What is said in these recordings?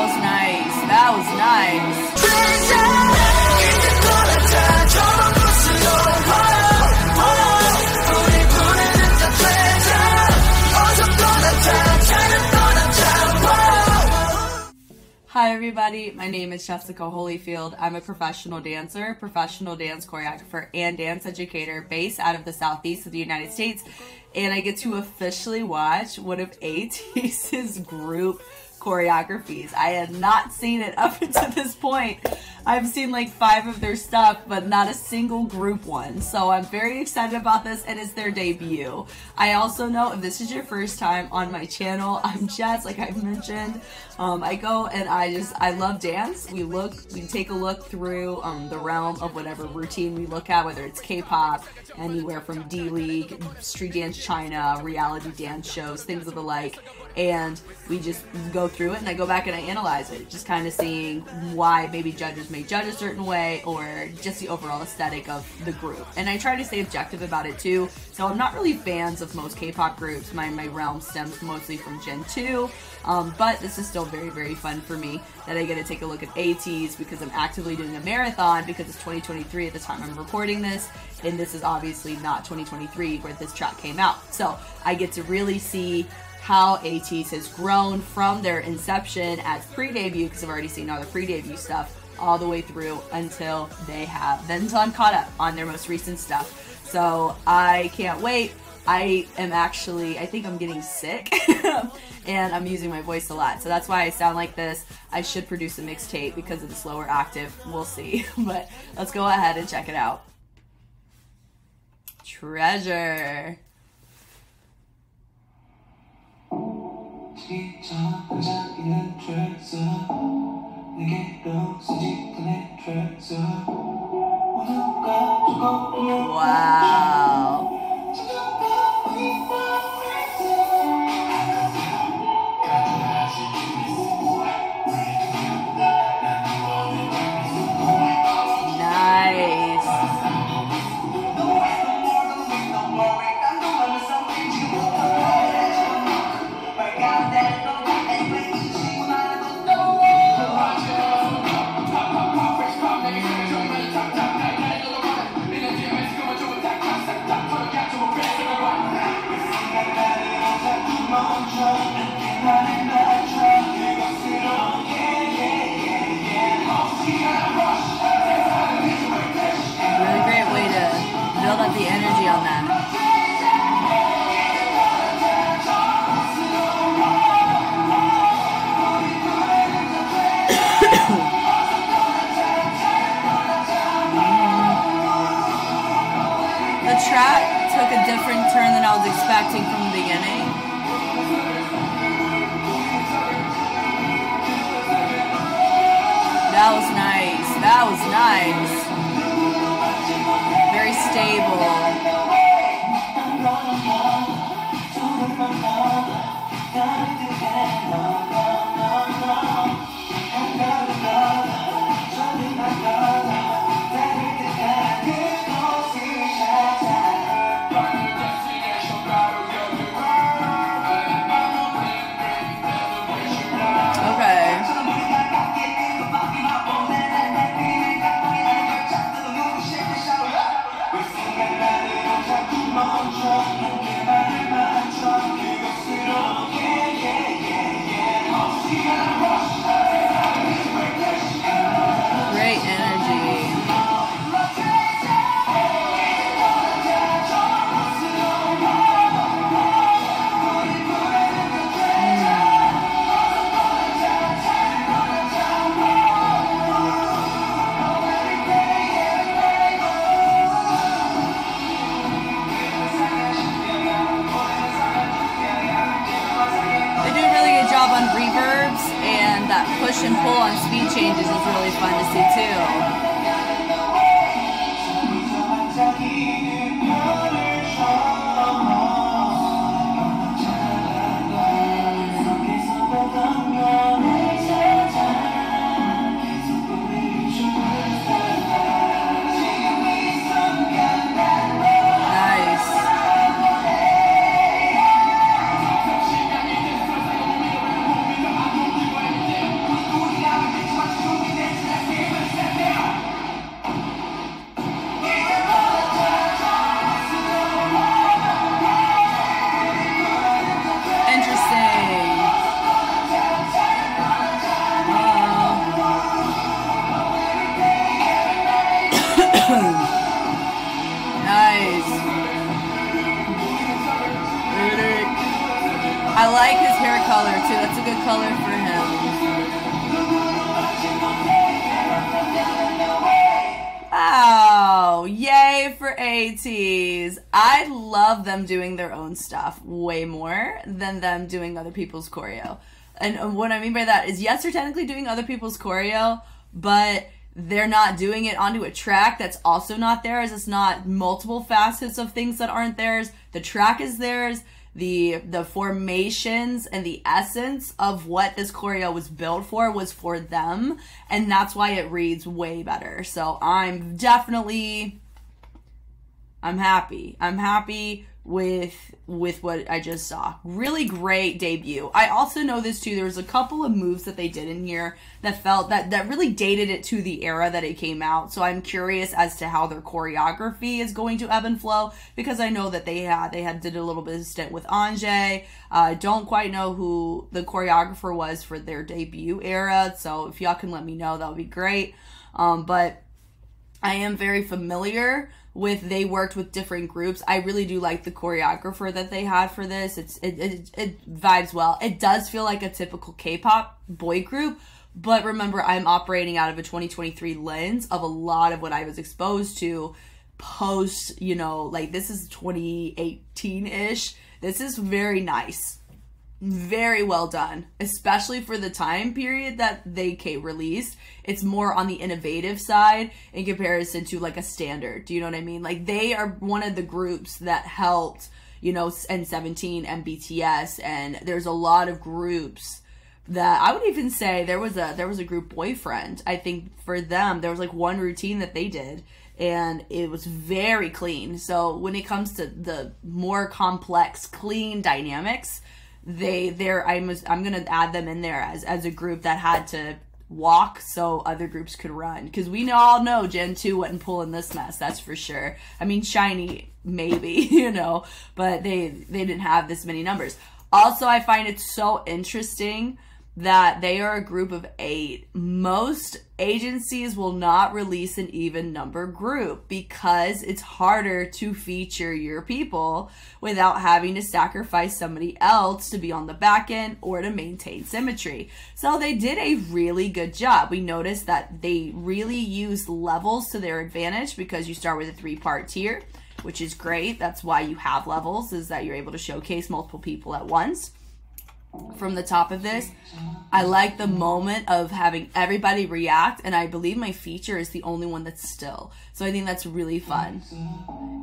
Was nice. That was nice. Hi, everybody. My name is Jessica Holyfield. I'm a professional dancer, professional dance choreographer, and dance educator based out of the southeast of the United States. And I get to officially watch one of ATEEZ's group choreographies. I had not seen it up until this point. I've seen like five of their stuff, but not a single group one. So I'm very excited about this, and it's their debut. I also know if this is your first time on my channel, I'm Jess, like I've mentioned. Um, I go and I just, I love dance. We look, we take a look through um, the realm of whatever routine we look at, whether it's K pop, anywhere from D League, Street Dance China, reality dance shows, things of the like. And we just go through it and I go back and I analyze it, just kind of seeing why maybe judges may judge a certain way or just the overall aesthetic of the group. And I try to stay objective about it too. So I'm not really fans of most K-pop groups. My my realm stems mostly from Gen 2. Um, but this is still very, very fun for me that I get to take a look at ATEEZ because I'm actively doing a marathon because it's 2023 at the time I'm recording this. And this is obviously not 2023 where this track came out. So I get to really see how ATEEZ has grown from their inception as pre-debut, because I've already seen all the pre-debut stuff, all the way through until they have then until I'm caught up on their most recent stuff. So I can't wait. I am actually, I think I'm getting sick and I'm using my voice a lot. So that's why I sound like this. I should produce a mixtape because of the slower octave. We'll see. but let's go ahead and check it out. Treasure. 시점 반짝이는 와우. Than them doing other people's choreo. And what I mean by that is, yes, they're technically doing other people's choreo, but they're not doing it onto a track that's also not theirs. It's not multiple facets of things that aren't theirs. The track is theirs. The the formations and the essence of what this choreo was built for was for them, and that's why it reads way better. So I'm definitely I'm happy. I'm happy with with what I just saw. Really great debut. I also know this too. There was a couple of moves that they did in here that felt that that really dated it to the era that it came out. So I'm curious as to how their choreography is going to ebb and flow because I know that they had they had did a little bit of stint with Anjay. I uh, don't quite know who the choreographer was for their debut era. So if y'all can let me know, that would be great. Um, but I am very familiar with they worked with different groups. I really do like the choreographer that they had for this. It's it, it, it vibes well. It does feel like a typical K-pop boy group, but remember I'm operating out of a 2023 lens of a lot of what I was exposed to post, you know, like this is 2018-ish. This is very nice very well done, especially for the time period that they released. It's more on the innovative side in comparison to like a standard. Do you know what I mean? Like they are one of the groups that helped, you know, N17 and BTS, and there's a lot of groups that I would even say there was a there was a group boyfriend. I think for them there was like one routine that they did and it was very clean. So when it comes to the more complex clean dynamics, they they're I'm I'm gonna add them in there as as a group that had to walk so other groups could run because we all know Gen two wasn't pulling this mess. That's for sure. I mean, SHINee maybe you know, but they they didn't have this many numbers. Also, I find it so interesting that they are a group of eight. Most agencies will not release an even number group because it's harder to feature your people without having to sacrifice somebody else to be on the back end or to maintain symmetry. So they did a really good job. We noticed that they really used levels to their advantage because you start with a three part tier, which is great. That's why you have levels is that you're able to showcase multiple people at once from the top of this. I like the moment of having everybody react, and I believe my feature is the only one that's still. So I think that's really fun.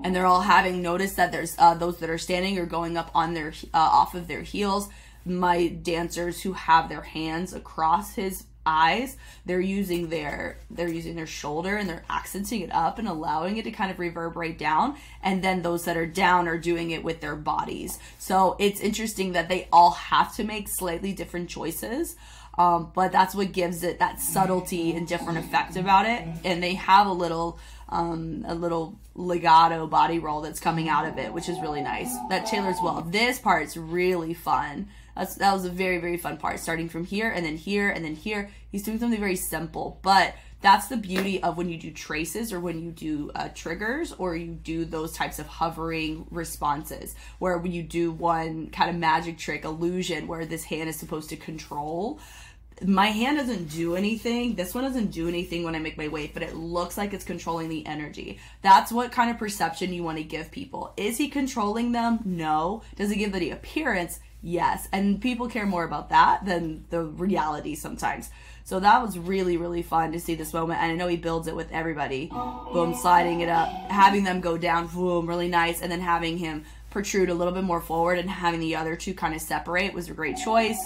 And they're all having noticed that there's uh, those that are standing or going up on their uh, off of their heels. My dancers who have their hands across his eyes they're using their they're using their shoulder and they're accenting it up and allowing it to kind of reverberate down and then those that are down are doing it with their bodies. So it's interesting that they all have to make slightly different choices um, but that's what gives it that subtlety and different effect about it. And they have a little um, a little legato body roll that's coming out of it which is really nice. That tailors well this part's really fun that's, that was a very, very fun part, starting from here and then here and then here. He's doing something very simple, but that's the beauty of when you do traces or when you do uh, triggers or you do those types of hovering responses where when you do one kind of magic trick illusion where this hand is supposed to control my hand doesn't do anything. This one doesn't do anything when I make my wave, but it looks like it's controlling the energy. That's what kind of perception you want to give people. Is he controlling them? No. Does he give the appearance? Yes. And people care more about that than the reality sometimes. So that was really, really fun to see this moment. And I know he builds it with everybody. Boom, sliding it up, having them go down, boom, really nice. And then having him protrude a little bit more forward and having the other two kind of separate was a great choice.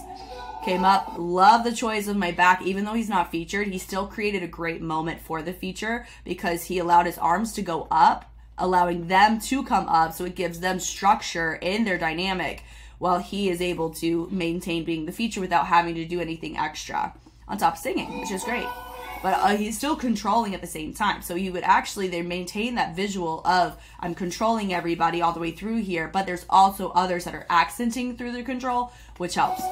Came up, love the choice of my back. Even though he's not featured, he still created a great moment for the feature because he allowed his arms to go up, allowing them to come up. So it gives them structure in their dynamic while he is able to maintain being the feature without having to do anything extra on top of singing, which is great. But uh, he's still controlling at the same time. So you would actually they maintain that visual of I'm controlling everybody all the way through here, but there's also others that are accenting through the control, which helps.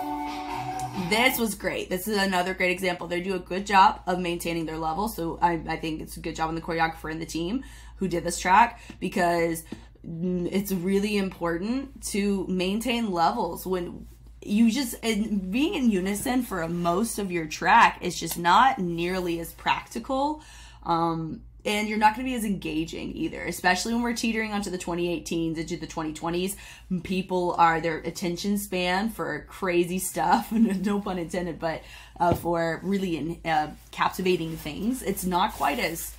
This was great. This is another great example. They do a good job of maintaining their level. So I, I think it's a good job on the choreographer and the team who did this track because it's really important to maintain levels when you just being in unison for most of your track is just not nearly as practical. Um, and you're not going to be as engaging either, especially when we're teetering onto the 2018s into the 2020s. People are their attention span for crazy stuff, no pun intended, but uh, for really in, uh, captivating things, it's not quite as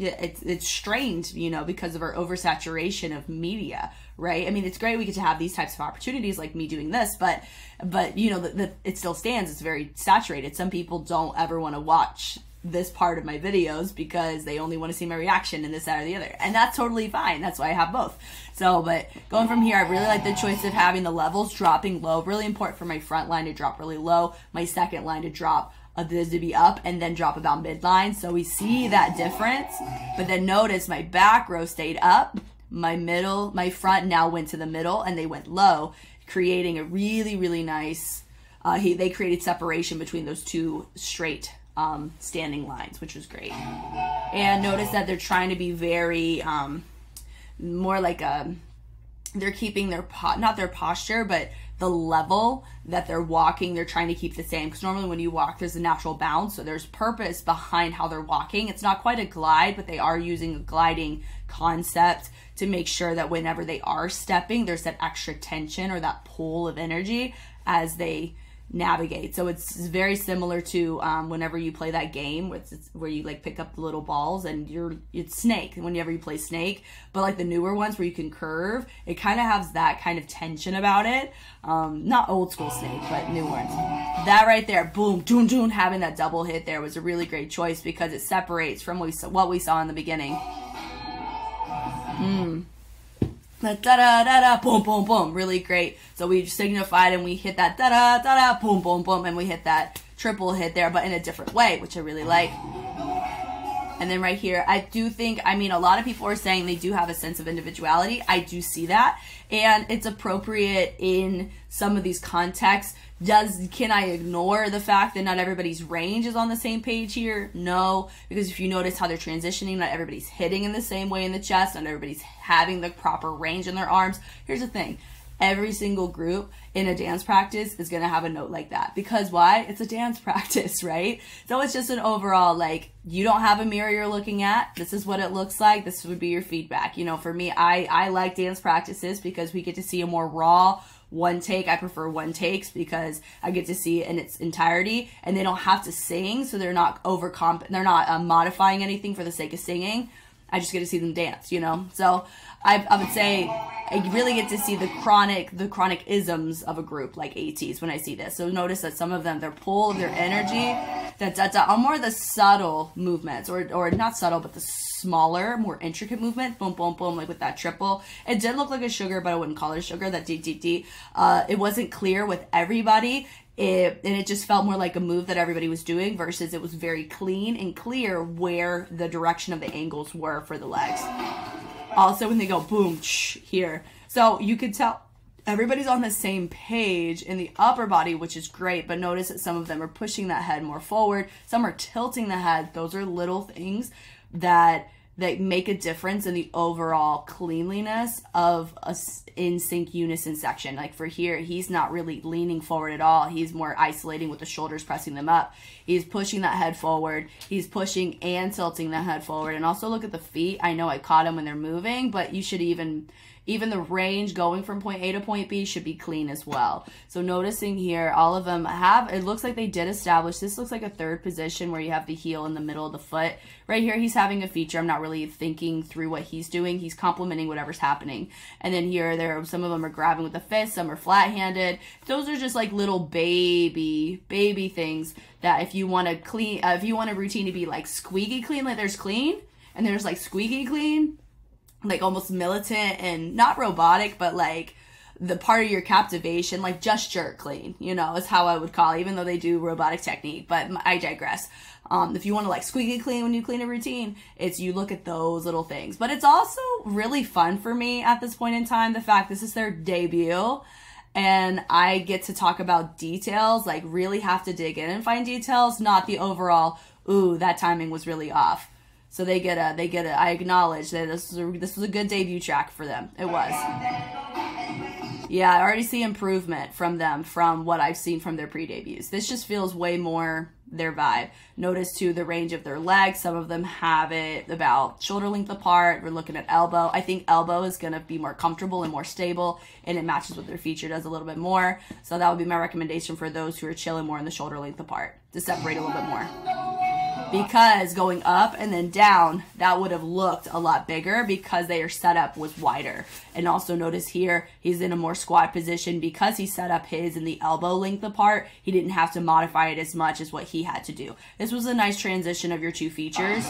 it's it's strained, you know, because of our oversaturation of media, right? I mean, it's great we get to have these types of opportunities like me doing this, but but you know, the, the, it still stands. It's very saturated. Some people don't ever want to watch this part of my videos because they only want to see my reaction and this, that, or the other. And that's totally fine. That's why I have both. So, but going from here, I really like the choice of having the levels dropping low. Really important for my front line to drop really low, my second line to drop this to be up and then drop about midline. So we see that difference. But then notice my back row stayed up. My middle, my front now went to the middle and they went low, creating a really, really nice, uh, he, they created separation between those two straight um, standing lines, which was great. And notice that they're trying to be very um, more like a they're keeping their po- not their posture, but the level that they're walking, they're trying to keep the same. Because normally when you walk, there's a natural bounce, so there's purpose behind how they're walking. It's not quite a glide, but they are using a gliding concept to make sure that whenever they are stepping, there's that extra tension or that pull of energy as they navigate. So it's very similar to um, whenever you play that game where, where you like pick up the little balls and you're it's Snake. Whenever you play Snake, but like the newer ones where you can curve, it kind of has that kind of tension about it. Um, not old school Snake, but new ones. That right there, boom, doon doon, having that double hit there was a really great choice because it separates from what we saw, what we saw in the beginning. Da da da da boom boom boom really great. So we signified and we hit that da da da da boom boom boom and we hit that triple hit there but in a different way which i really like and then right here i do think i mean a lot of people are saying they do have a sense of individuality i do see that and it's appropriate in some of these contexts does can I ignore the fact that not everybody's range is on the same page here? No, because if you notice how they're transitioning, not everybody's hitting in the same way in the chest, not everybody's having the proper range in their arms. Here's the thing. Every single group in a dance practice is going to have a note like that. Because why? It's a dance practice, right? So it's just an overall, like, you don't have a mirror you're looking at. This is what it looks like. This would be your feedback. You know, for me, I, I like dance practices because we get to see a more raw, one take. I prefer one takes because I get to see it in its entirety, and they don't have to sing, so they're not overcomp. They're not um, modifying anything for the sake of singing. I just get to see them dance, you know. So I, I would say I really get to see the chronic the chronic isms of a group like ATEEZ when I see this. So notice that some of them their pull their energy that that are more of the subtle movements or or not subtle but the smaller more intricate movement boom boom boom like with that triple. It did look like a sugar but I wouldn't call it a sugar that DDD. Uh, it wasn't clear with everybody. It, and it just felt more like a move that everybody was doing versus it was very clean and clear where the direction of the angles were for the legs also when they go boom here. So you could tell everybody's on the same page in the upper body, which is great. But notice that some of them are pushing that head more forward, some are tilting the head. Those are little things that that make a difference in the overall cleanliness of a in sync unison section. Like for here, he's not really leaning forward at all. He's more isolating with the shoulders pressing them up. He's pushing that head forward. He's pushing and tilting the head forward. And also look at the feet. I know I caught him when they're moving, but you should even even the range going from point A to point B should be clean as well. So noticing here, all of them have, it looks like they did establish, this looks like a third position where you have the heel in the middle of the foot. Right here, he's having a feature. I'm not really thinking through what he's doing. He's complementing whatever's happening. And then here, there, are, some of them are grabbing with the fist, some are flat-handed. Those are just like little baby, baby things that if you want to clean, uh, if you want a routine to be like squeaky clean, like there's clean, and there's like squeaky clean, like almost militant and not robotic, but like the part of your captivation, like just jerk clean, you know, is how I would call it, even though they do robotic technique, but I digress. Um, if you want to like squeaky clean when you clean a routine, it's you look at those little things. But it's also really fun for me at this point in time, the fact this is their debut and I get to talk about details, like really have to dig in and find details, not the overall, ooh, that timing was really off. So they get a they get a I acknowledge that this was a this was a good debut track for them. It was. Yeah, I already see improvement from them from what I've seen from their pre debuts. This just feels way more their vibe. Notice too the range of their legs. Some of them have it about shoulder length apart. We're looking at elbow. I think elbow is going to be more comfortable and more stable, and it matches what their feature does a little bit more. So that would be my recommendation for those who are chilling more in the shoulder length apart to separate a little bit more because going up and then down, that would have looked a lot bigger because their setup was wider. And also notice here, he's in a more squat position because he set up his in the elbow length apart. He didn't have to modify it as much as what he had to do. This was a nice transition of your two features.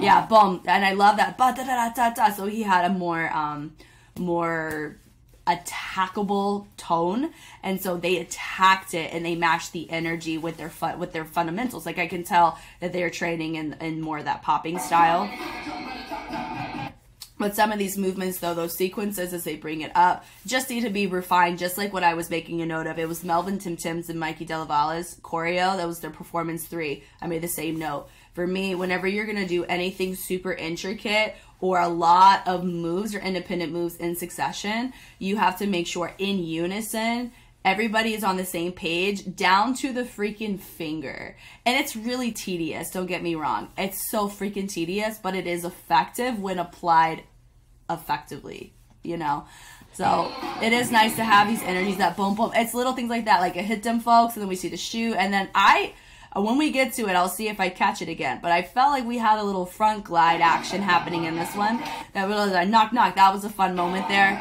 Yeah, boom. And I love that. So he had a more, um, more attackable tone and so they attacked it and they matched the energy with their fun with their fundamentals. Like i can tell that they're training in, in more of that popping style. But some of these movements though those sequences as they bring it up just need to be refined just like what i was making a note of. It was Melvin Timtim's and Mikey DellaValle's choreo. That was their performance three. I made the same note for me whenever you're going to do anything super intricate or a lot of moves or independent moves in succession, you have to make sure in unison everybody is on the same page down to the freaking finger. And it's really tedious, don't get me wrong. It's so freaking tedious, but it is effective when applied effectively, you know? So it is nice to have these energies that boom boom. It's little things like that, like a hit them folks, and then we see the shoe, and then I Uh, when we get to it, I'll see if I catch it again. But I felt like we had a little front glide action happening in this one. That was a knock knock. That was a fun moment there.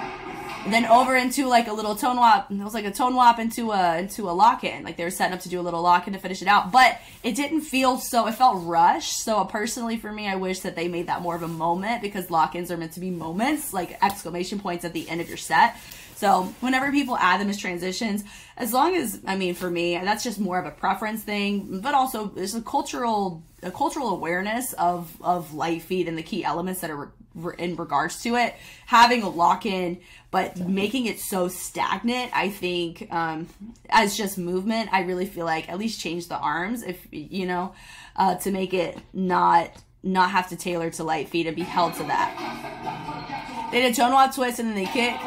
And then over into like a little tone wop. It was like a tone wop into a into a lock in. Like they were setting up to do a little lock in to finish it out. But it didn't feel so. It felt rushed. So uh, personally for me, I wish that they made that more of a moment because lock ins are meant to be moments, like exclamation points at the end of your set. So whenever people add them as transitions, as long as I mean for me, that's just more of a preference thing, but also there's a cultural a cultural awareness of of Lite Feet and the key elements that are re- in regards to it. Having a lock in, but making it so stagnant, I think um, as just movement, I really feel like at least change the arms if you know uh, to make it not not have to tailor to Lite Feet and be held to that. They did tone wop twist and then they kick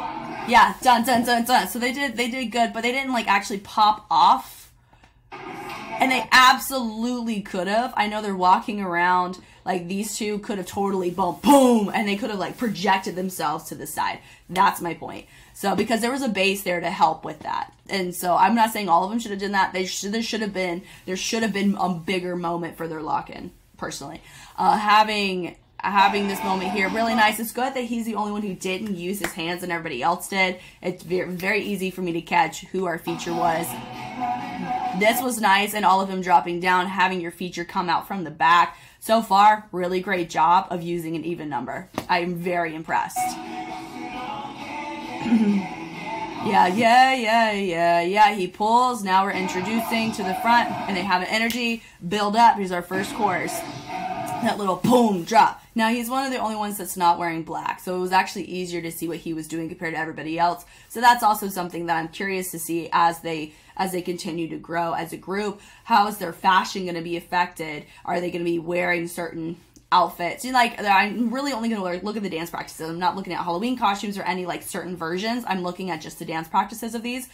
yeah, done, done, done, done. So they did, they did good, but they didn't like actually pop off. And they absolutely could have. I know they're walking around like these two could have totally boom, boom, and they could have like projected themselves to the side. That's my point. So because there was a base there to help with that, and so I'm not saying all of them should have done that. They should. There should have been. There should have been a bigger moment for their lock in. Personally, uh, having Uh, having this moment here. Really nice. It's good that he's the only one who didn't use his hands and everybody else did. It's very, easy for me to catch who our feature was. This was nice and all of them dropping down, having your feature come out from the back. So far, really great job of using an even number. I'm very impressed. yeah, yeah, yeah, yeah, yeah. He pulls. Now we're introducing to the front and they have an energy build up. Here's our first course that little boom drop. Now he's one of the only ones that's not wearing black, so it was actually easier to see what he was doing compared to everybody else. So that's also something that I'm curious to see as they as they continue to grow as a group. How is their fashion going to be affected? Are they going to be wearing certain outfits? Know, like I'm really only going to look at the dance practices. I'm not looking at Halloween costumes or any like certain versions. I'm looking at just the dance practices of these.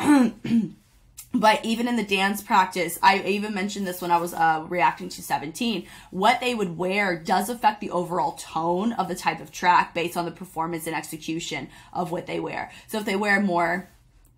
but even in the dance practice i even mentioned this when i was uh, reacting to 17 what they would wear does affect the overall tone of the type of track based on the performance and execution of what they wear. So if they wear more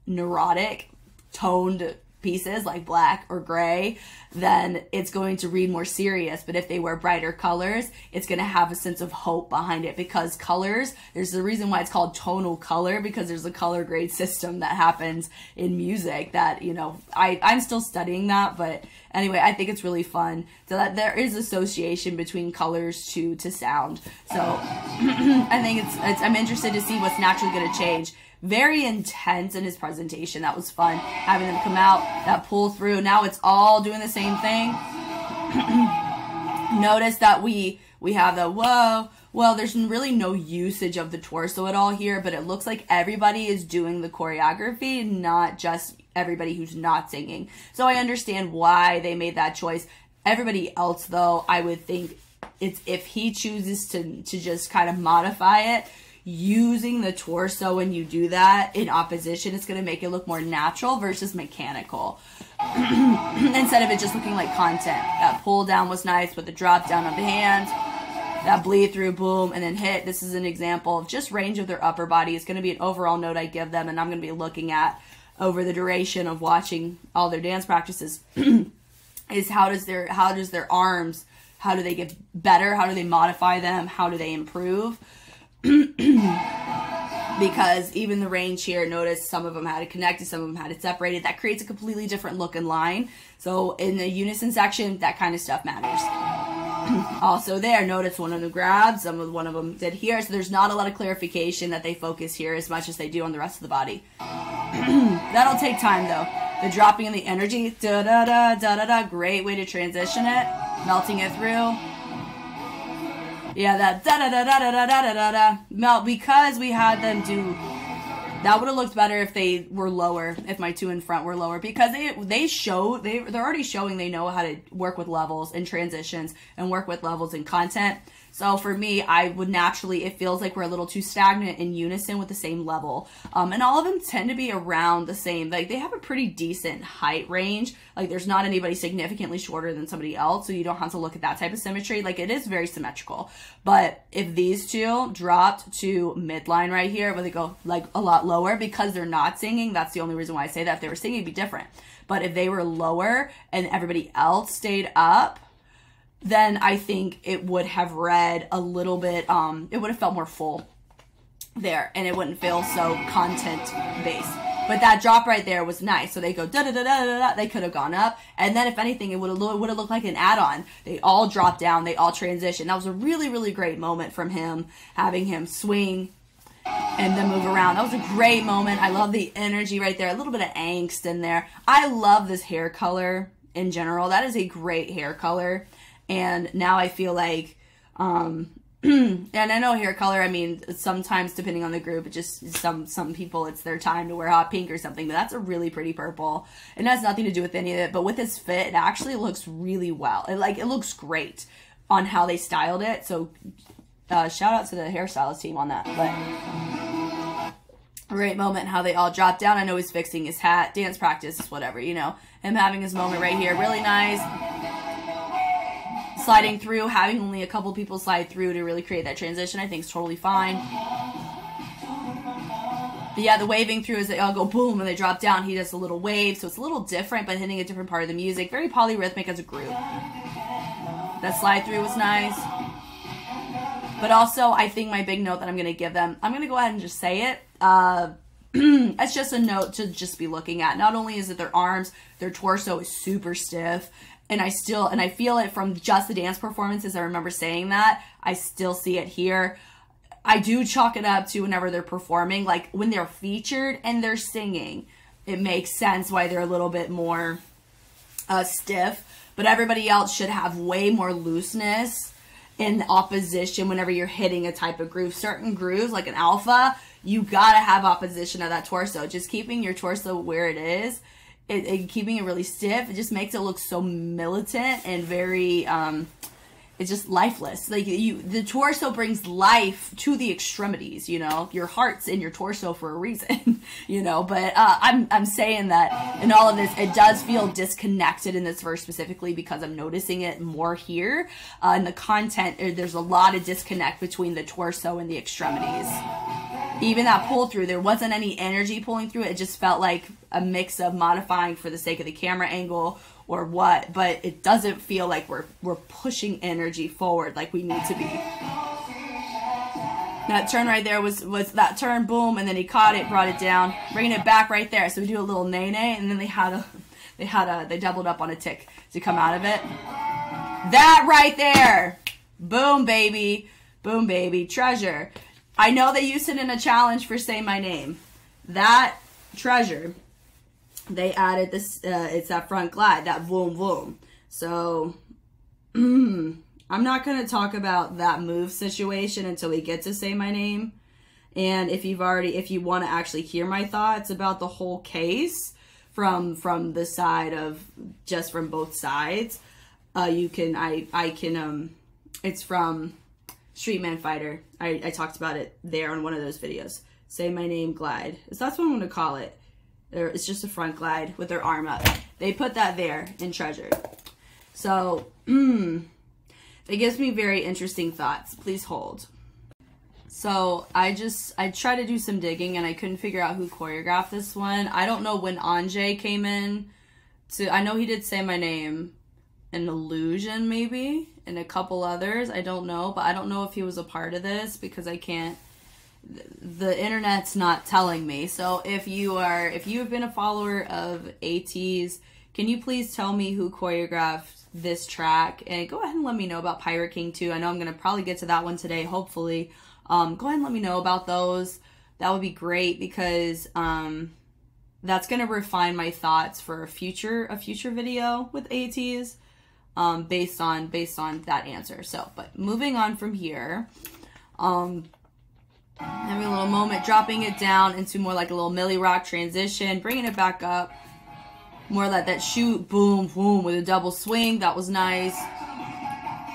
neurotic toned pieces like black or gray, then it's going to read more serious. But if they wear brighter colors, it's going to have a sense of hope behind it because colors, there's a reason why it's called tonal color because there's a color grade system that happens in music that, you know, I, I'm still studying that, but anyway, I think it's really fun. So that there is association between colors to, to sound. So I think it's, it's, I'm interested to see what's naturally going to change very intense in his presentation. That was fun having them come out, that pull through. Now it's all doing the same thing. Notice that we we have the whoa. Well, there's really no usage of the torso at all here, but it looks like everybody is doing the choreography, not just everybody who's not singing. So I understand why they made that choice. Everybody else, though, I would think it's if he chooses to to just kind of modify it using the torso when you do that in opposition it's going to make it look more natural versus mechanical. Instead of it just looking like content. That pull down was nice with the drop down of the hand that bleed through boom and then hit. This is an example of just range of their upper body. It's going to be an overall note i give them and i'm going to be looking at over the duration of watching all their dance practices is how does their how does their arms how do they get better? How do they modify them? How do they improve because even the range here, notice some of them had it connected, some of them had it separated. That creates a completely different look and line. So in the unison section, that kind of stuff matters. also there, notice one of them grabbed, some of one of them did here. So there's not a lot of clarification that they focus here as much as they do on the rest of the body. That'll take time though. The dropping in the energy, da da da da da da, great way to transition it, melting it through. Yeah, that da da da da da da da da da. Melt because we had them do. That would have looked better if they were lower. If my two in front were lower, because they they show they they're already showing they know how to work with levels and transitions and work with levels and content. So for me, I would naturally, it feels like we're a little too stagnant in unison with the same level. Um, and all of them tend to be around the same. Like they have a pretty decent height range. Like there's not anybody significantly shorter than somebody else. So you don't have to look at that type of symmetry. Like it is very symmetrical. But if these two dropped to midline right here, where they go like a lot lower because they're not singing, that's the only reason why I say that. If they were singing, it'd be different. But if they were lower and everybody else stayed up, then I think it would have read a little bit, um, it would have felt more full there and it wouldn't feel so content based. But that drop right there was nice. So they go da da da da da da. They could have gone up, and then if anything, it would have looked like an add-on. They all dropped down. They all transition. That was a really really great moment from him, having him swing and then move around. That was a great moment. I love the energy right there. A little bit of angst in there. I love this hair color in general. That is a great hair color and now I feel like um and I know hair color, I mean, sometimes depending on the group, it just some some people it's their time to wear hot pink or something, but that's a really pretty purple. It has nothing to do with any of it, but with this fit, it actually looks really well. It like it looks great on how they styled it. So uh, shout out to the hairstylist team on that. But great moment how they all dropped down. I know he's fixing his hat, dance practice, whatever, you know. Him having his moment right here, really nice sliding through, having only a couple people slide through to really create that transition, I think is totally fine. But yeah, the waving through is they all go boom and they drop down. He does a little wave, so it's a little different, but hitting a different part of the music. Very polyrhythmic as a group. That slide through was nice. But also, I think my big note that I'm going to give them, I'm going to go ahead and just say it. Uh, it's just a note to just be looking at. Not only is it their arms, their torso is super stiff and I still and I feel it from just the dance performances. I remember saying that. I still see it here. I do chalk it up to whenever they're performing, like when they're featured and they're singing, it makes sense why they're a little bit more uh, stiff. But everybody else should have way more looseness in opposition whenever you're hitting a type of groove. Certain grooves, like an alpha, you gotta have opposition of that torso. Just keeping your torso where it is it, it, keeping it really stiff, it just makes it look so militant and very um, it's just lifeless. Like you, the torso brings life to the extremities. You know, your heart's in your torso for a reason. you know, but uh, I'm I'm saying that in all of this, it does feel disconnected in this verse specifically because I'm noticing it more here uh, in the content. Er, there's a lot of disconnect between the torso and the extremities. Even that pull through, there wasn't any energy pulling through it. Just felt like a mix of modifying for the sake of the camera angle or what, but it doesn't feel like we're we're pushing energy forward like we need to be. That turn right there was was that turn, boom, and then he caught it, brought it down, bringing it back right there. So we do a little nay nay, and then they had a they had a they doubled up on a tick to come out of it. That right there, boom, baby, boom, baby, treasure. I know they used it in a challenge for say my name. That treasure they added this, uh, it's that front glide, that boom boom. So, I'm not going to talk about that move situation until we get to say my name. And if you've already, if you want to actually hear my thoughts about the whole case from, from the side of, just from both sides, uh, you can, I, I can, um, it's from Street Man Fighter. I, I talked about it there on one of those videos. Say My Name Glide. So that's what I'm going to call it. It's just a front glide with their arm up. They put that there in Treasured. So, it gives me very interesting thoughts. Please hold. So I just I tried to do some digging and I couldn't figure out who choreographed this one. I don't know when Anjay came in to I know he did say my name an illusion maybe and a couple others. I don't know, but I don't know if he was a part of this because I can't the internet's not telling me. So if you are if you have been a follower of ATEEZ, can you please tell me who choreographed this track and go ahead and let me know about Pirate King 2. I know I'm going to probably get to that one today, hopefully. Um, go ahead and let me know about those. That would be great because um, that's going to refine my thoughts for a future a future video with ATEEZ um, based on based on that answer. So, but moving on from here, um, having a little moment, dropping it down into more like a little Millie Rock transition, bringing it back up more like that shoot, boom, boom, with a double swing. That was nice.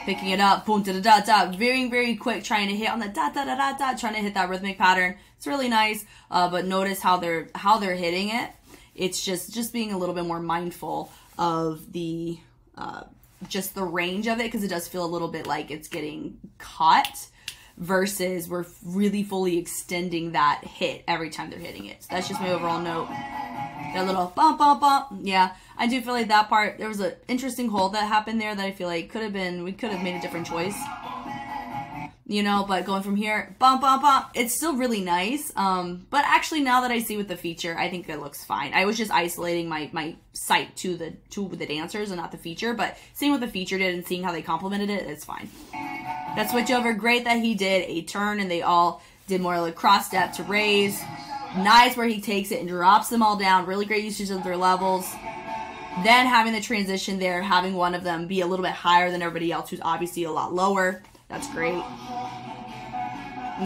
Picking it up, boom, da da da da. Very, very quick, trying to hit on the da da da da da, trying to hit that rhythmic pattern. It's really nice. Uh, but notice how they're how they're hitting it. It's just just being a little bit more mindful of the uh, just the range of it because it does feel a little bit like it's getting caught versus we're really fully extending that hit every time they're hitting it. So that's just my overall note. That little bump, bump, bump. Yeah, I do feel like that part, there was an interesting hold that happened there that I feel like could have been, we could have made a different choice. You know, but going from here, bump, bump, bump, it's still really nice. Um, but actually now that I see with the feature, I think it looks fine. I was just isolating my, my sight to the, to the dancers and not the feature, but seeing what the feature did and seeing how they complemented it, it's fine. That switch over, great that he did a turn and they all did more like cross step to raise. Nice where he takes it and drops them all down. Really great usage of their levels. Then having the transition there, having one of them be a little bit higher than everybody else who's obviously a lot lower. That's great.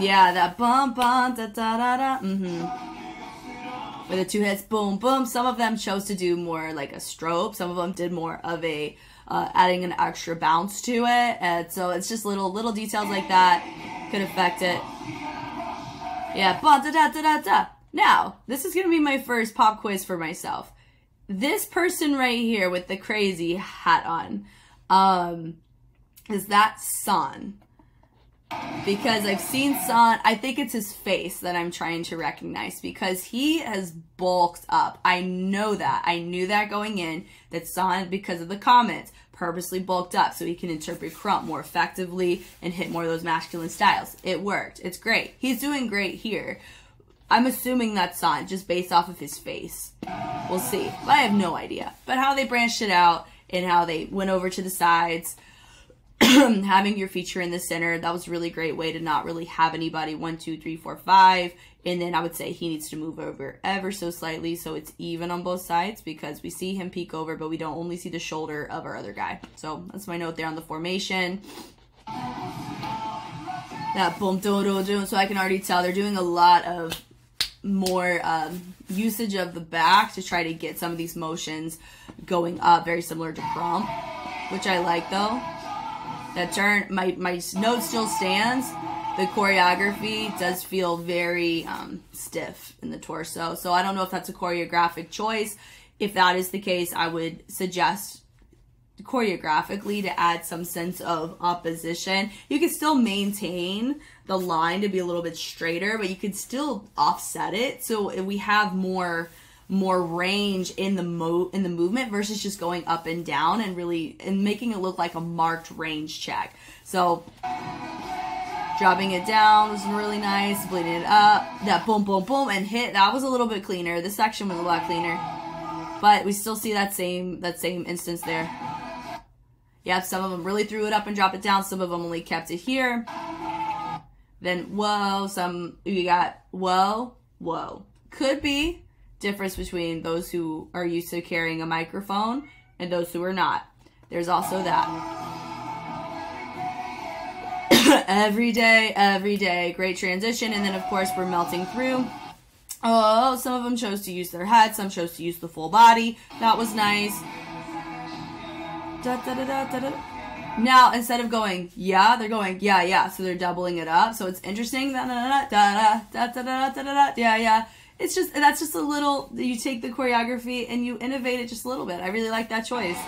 Yeah, that bum bum da da da da. Mm-hmm. With the two hits, boom boom. Some of them chose to do more like a strobe. Some of them did more of a uh, adding an extra bounce to it. And so it's just little little details like that could affect it. Yeah, da da da da da. Now, this is to be my first pop quiz for myself. This person right here with the crazy hat on, um, is that San? Because I've seen San, I think it's his face that I'm trying to recognize because he has bulked up. I know that. I knew that going in, that San, because of the comments, purposely bulked up so he can interpret Krump more effectively and hit more of those masculine styles. It worked. It's great. He's doing great here. I'm assuming that's San, just based off of his face. We'll see. But I have no idea. But how they branched it out and how they went over to the sides, having your feature in the center, that was a really great way to not really have anybody one, two, three, four, five. And then I would say he needs to move over ever so slightly so it's even on both sides because we see him peek over, but we don't only see the shoulder of our other guy. So that's my note there on the formation that boom do do do so i can already tell they're doing a lot of more um, usage of the back to try to get some of these motions going up, very similar to Krump, which I like though. That turn, my, my note still stands. The choreography does feel very um, stiff in the torso, so I don't know if that's a choreographic choice. If that is the case, I would suggest choreographically to add some sense of opposition. You can still maintain the line to be a little bit straighter, but you could still offset it. So we have more more range in the mo in the movement versus just going up and down and really and making it look like a marked range check. So dropping it down was really nice, bleeding it up, that boom boom boom and hit, that was a little bit cleaner. This section was a lot cleaner. But we still see that same that same instance there. Yeah, some of them really threw it up and drop it down. Some of them only kept it here. Then whoa, some you got whoa, whoa. Could be difference between those who are used to carrying a microphone and those who are not. There's also that. every day, every day, great transition. And then of course we're melting through. Oh, some of them chose to use their head, some chose to use the full body. That was nice. Da, da, da, da, da, da. Now instead of going yeah, they're going yeah yeah. So they're doubling it up. So it's interesting. Da da da da da da da da da yeah yeah. It's just that's just a little. You take the choreography and you innovate it just a little bit. I really like that choice.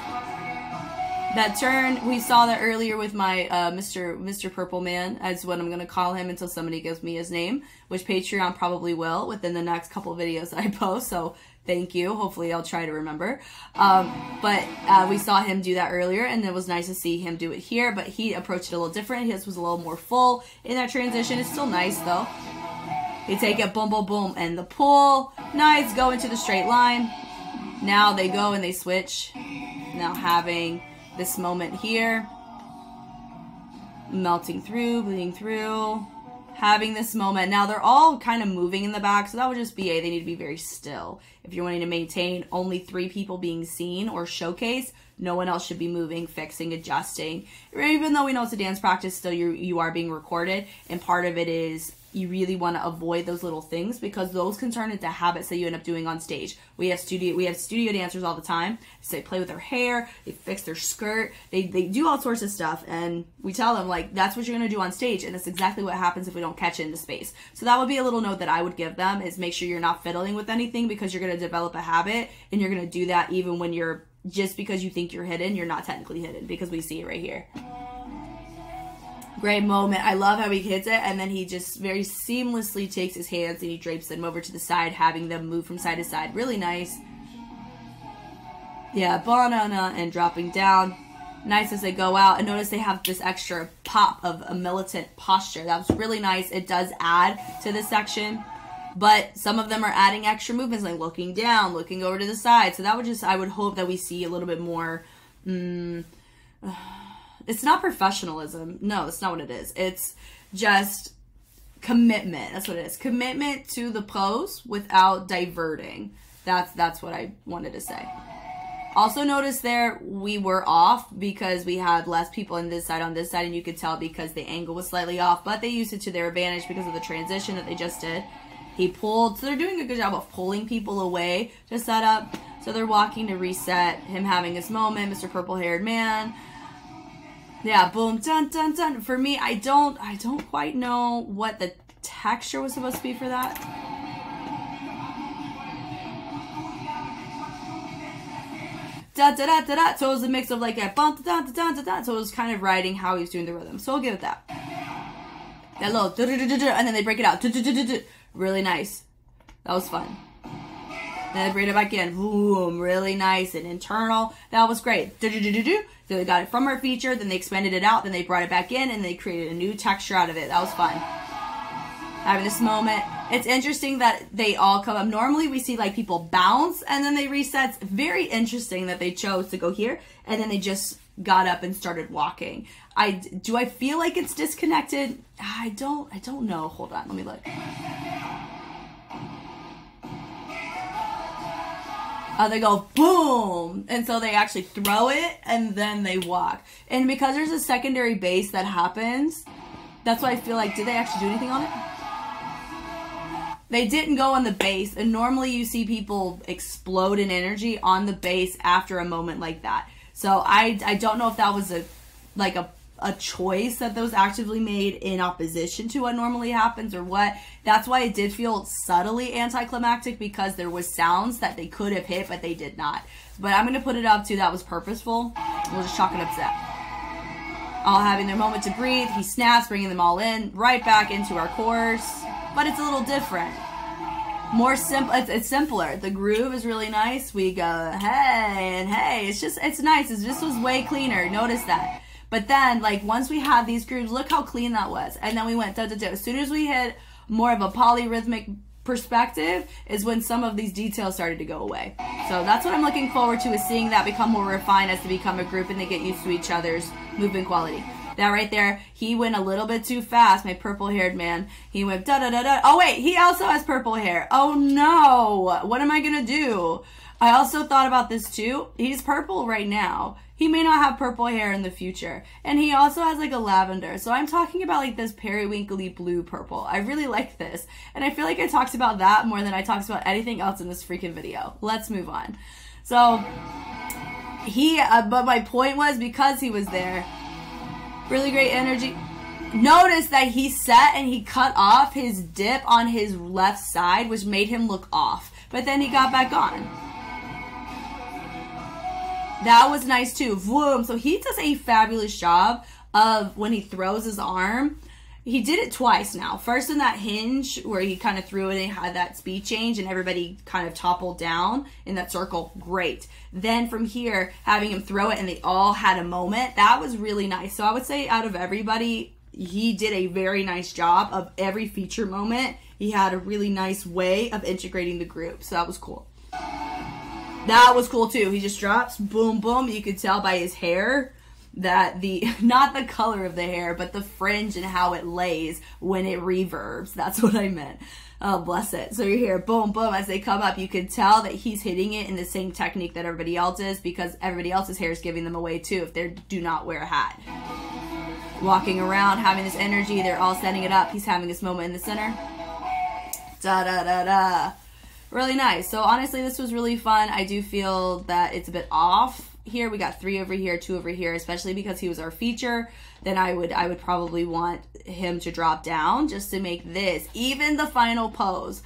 That turn we saw that earlier with my uh, Mr. Mr. Purple Man, as what I'm gonna call him until somebody gives me his name, which Patreon probably will within the next couple videos I post. So Thank you. Hopefully, I'll try to remember. Um, but uh, we saw him do that earlier, and it was nice to see him do it here. But he approached it a little different. His was a little more full in that transition. It's still nice though. They take it, boom, boom, boom, and the pull. Nice, go into the straight line. Now they go and they switch. Now having this moment here, melting through, bleeding through having this moment. Now they're all kind of moving in the back, so that would just be a they need to be very still. If you're wanting to maintain only three people being seen or showcase, no one else should be moving, fixing, adjusting. Even though we know it's a dance practice, still you you are being recorded, and part of it is you really want to avoid those little things because those can turn into habits that you end up doing on stage. We have studio we have studio dancers all the time. So they play with their hair, they fix their skirt, they they do all sorts of stuff and we tell them like that's what you're going to do on stage and that's exactly what happens if we don't catch it into space. So that would be a little note that I would give them is make sure you're not fiddling with anything because you're going to develop a habit and you're going to do that even when you're just because you think you're hidden, you're not technically hidden because we see it right here great moment. I love how he hits it, and then he just very seamlessly takes his hands and he drapes them over to the side, having them move from side to side. Really nice. Yeah, banana and dropping down. Nice as they go out. And notice they have this extra pop of a militant posture. That was really nice. It does add to this section. But some of them are adding extra movements, like looking down, looking over to the side. So that would just, I would hope that we see a little bit more. Mm, it's not professionalism. No, that's not what it is. It's just commitment. That's what it is. Commitment to the pose without diverting. That's that's what I wanted to say. Also notice there we were off because we had less people on this side on this side and you could tell because the angle was slightly off, but they used it to their advantage because of the transition that they just did. He pulled, so they're doing a good job of pulling people away to set up. So they're walking to reset, him having his moment, Mr. Purple Haired Man. Yeah, boom, dun, dun, dun. For me, I don't, I don't quite know what the texture was supposed to be for that. Da da da da da. So it was a mix of like a da da da da da. So it was kind of writing how he was doing the rhythm. So I'll give it that. That little da da da da da, and then they break it out. Da, da, da, da, da. Really nice. That was fun. Then they bring it back in. Boom, really nice and internal. That was great. Do, do, do, do, do. They got it from our feature, then they expanded it out, then they brought it back in, and they created a new texture out of it. That was fun. Having this moment. It's interesting that they all come up. Normally we see like people bounce and then they reset. It's very interesting that they chose to go here and then they just got up and started walking. I do I feel like it's disconnected? I don't I don't know. Hold on, let me look. Uh, they go boom. And so they actually throw it and then they walk. And because there's a secondary bass that happens that's why i feel like did they actually do anything on it? They didn't go on the bass and normally you see people explode in energy on the bass after a moment like that. So i i don't know if that was a like a a choice that those actively made in opposition to what normally happens or what. That's why it did feel subtly anticlimactic because there was sounds that they could have hit, but they did not. But I'm going to put it up to that was purposeful. We'll just chalk it up to that. All having their moment to breathe. He snaps, bringing them all in, right back into our course. But it's a little different more simple it's, it's, simpler the groove is really nice we go hey and hey it's just it's nice it's, this was way cleaner notice that but then, like, once we had these grooves, look how clean that was. And then we went da da da. As soon as we hit more of a polyrhythmic perspective, is when some of these details started to go away. So that's what I'm looking forward to is seeing that become more refined as to become a group and they get used to each other's movement quality. That right there, he went a little bit too fast, my purple haired man. He went da da da da. Oh wait, he also has purple hair. Oh no, what am I gonna do? I also thought about this too. He's purple right now he may not have purple hair in the future. And he also has like a lavender. So I'm talking about like this periwinkly blue purple. I really like this. And I feel like I talked about that more than I talked about anything else in this freaking video. Let's move on. So he, uh, but my point was because he was there, Really great energy. Notice that he set and he cut off his dip on his left side, which made him look off. But then he got back on. That was nice too. Vroom. So he does a fabulous job of when he throws his arm. He did it twice now. First in that hinge where he kind of threw it and had that speed change and everybody kind of toppled down in that circle. Great. Then from here, having him throw it and they all had a moment. That was really nice. So I would say out of everybody, he did a very nice job of every feature moment. He had a really nice way of integrating the group. So that was cool. That was cool too. He just drops, boom, boom. You could tell by his hair that the not the color of the hair, but the fringe and how it lays when it reverbs. That's what I meant. Oh, bless it. So you hear boom, boom as they come up. You can tell that he's hitting it in the same technique that everybody else is because everybody else's hair is giving them away too if they do not wear a hat. Walking around, having this energy, they're all setting it up. He's having this moment in the center. Da da da da. Really nice. So honestly, this was really fun. I do feel that it's a bit off here we got three over here two over here especially because he was our feature then i would i would probably want him to drop down just to make this even the final pose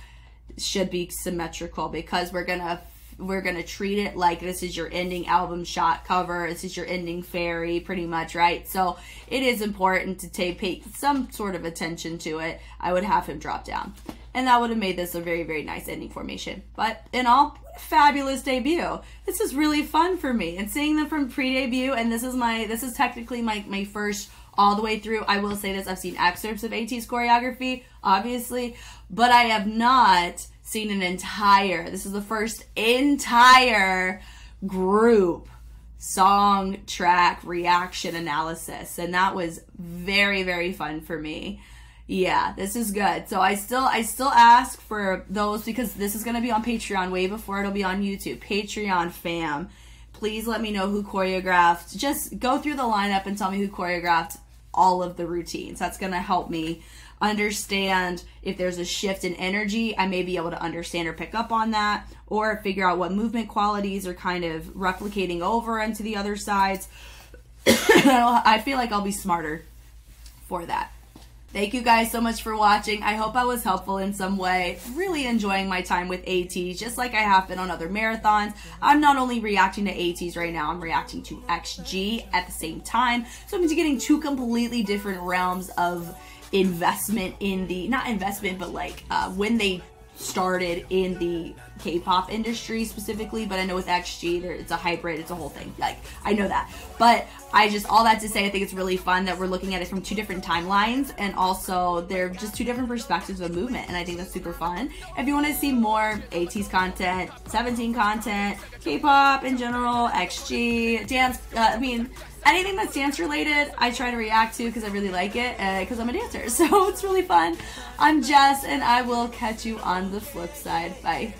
should be symmetrical because we're gonna we're gonna treat it like this is your ending album shot cover this is your ending fairy pretty much right so it is important to take pay some sort of attention to it i would have him drop down and that would have made this a very very nice ending formation but in all fabulous debut. This is really fun for me. And seeing them from pre-debut, and this is my this is technically my my first all the way through. I will say this: I've seen excerpts of ATEEZ choreography, obviously, but I have not seen an entire. This is the first entire group song track reaction analysis, and that was very very fun for me. Yeah this is good. So i still i still ask for those because this is going to be on patreon way before it'll be on youtube. Patreon fam please let me know who choreographed. Just go through the lineup and tell me who choreographed all of the routines. That's going to help me understand if there's a shift in energy i may be able to understand or pick up on that or figure out what movement qualities are kind of replicating over into the other sides i feel like i'll be smarter for that Thank you guys so much for watching. I hope I was helpful in some way. Really enjoying my time with AT, just like I have been on other marathons. I'm not only reacting to ATEEZ right now, I'm reacting to XG at the same time. So I'm getting two completely different realms of investment in the, not investment, but like uh, when they started in the K-pop industry specifically, but I know with XG, there, it's a hybrid, it's a whole thing. Like I know that, but I just all that to say, I think it's really fun that we're looking at it from two different timelines, and also they're just two different perspectives of movement, and I think that's super fun. If you want to see more ATEEZ content, 17 content, K-pop in general, XG, dance, uh, I mean anything that's dance related, I try to react to because I really like it because uh, I'm a dancer. So it's really fun. I'm Jess, and I will catch you on the flip side. Bye.